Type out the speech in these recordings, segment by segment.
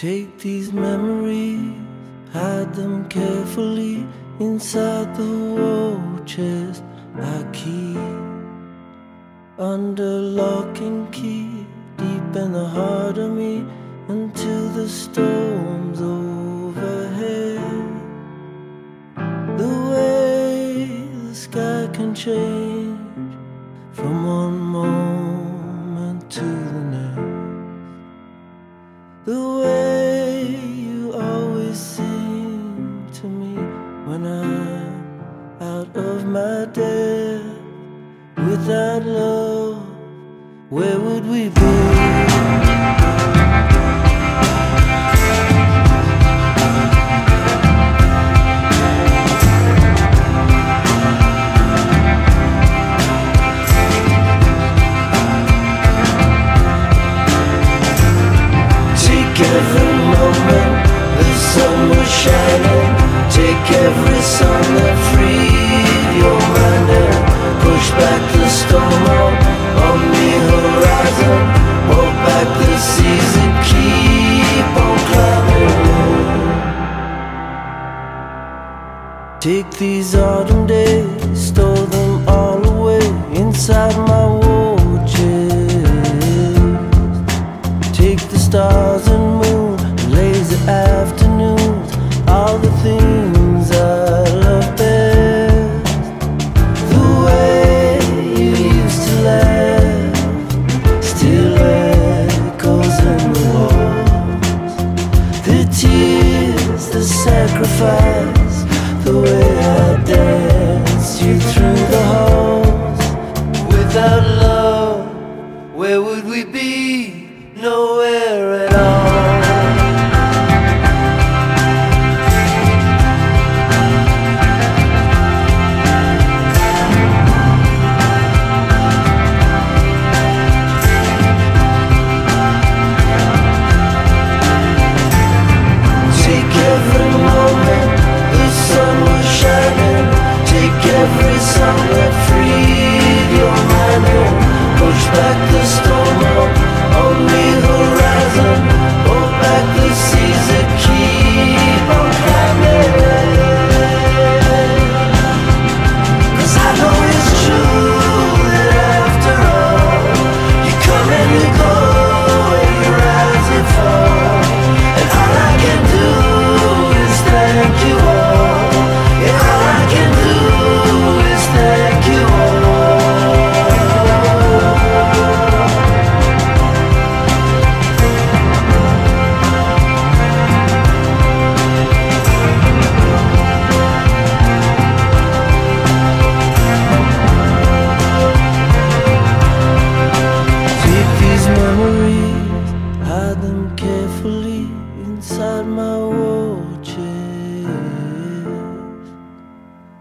Take these memories, hide them carefully inside the war chest I keep under lock and key, deep in the heart of me until the storms overhead. The way the sky can change from one moment when I'm out of my depth. Without love, where would we be? Every moment the sun was shining. Take every song that freed your mind and push back the storm on, the horizon. Hold back the seas keep on climbing. Take these autumn days, store them all away inside The tears, the sacrifice, the way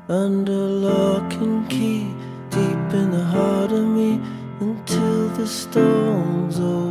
under lock and key, deep in the heart of me, until the storm's over.